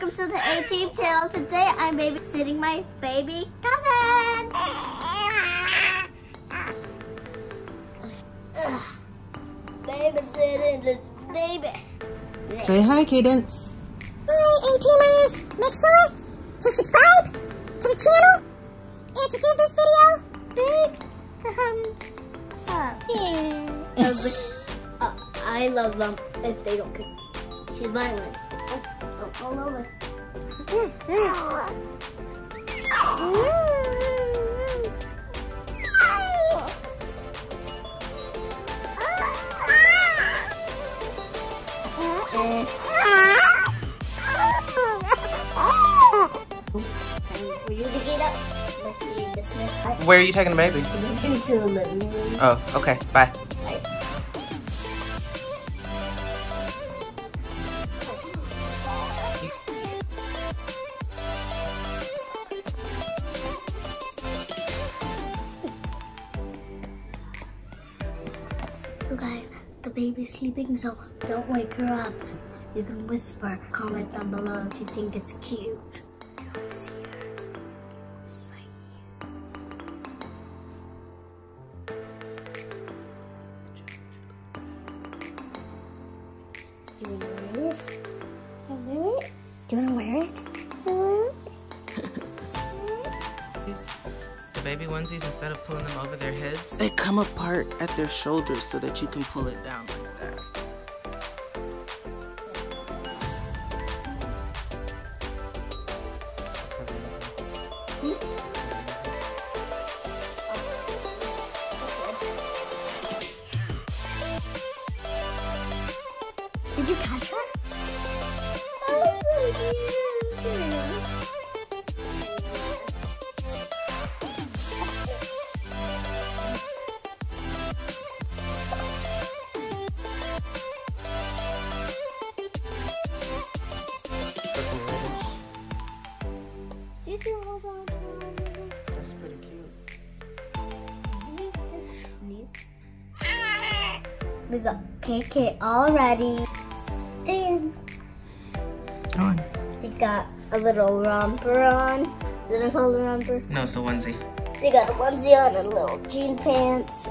welcome to the A-Team channel. Today I'm babysitting my baby cousin. Ugh. Babysitting this baby. Say hi, Kaydence. Hi, A-Teamers! Make sure to subscribe to the channel and to give this video Big thumbs up. Yeah. uh, I love them if they don't kick. She's violent. All over. Time for you to get up. Let's see this one. Where are you taking the baby? Into the living room. Oh, okay. Bye. You guys, the baby's sleeping, so don't wake her up. You can whisper. Comment down below if you think it's cute. Do you? Want to wear it? Baby onesies, instead of pulling them over their heads, they come apart at their shoulders so that you can pull it down like that. Did you catch her? We got KK already. Stand. On. They got a little romper on. Is it called a romper? No, it's a onesie. They got a onesie on and little jean pants.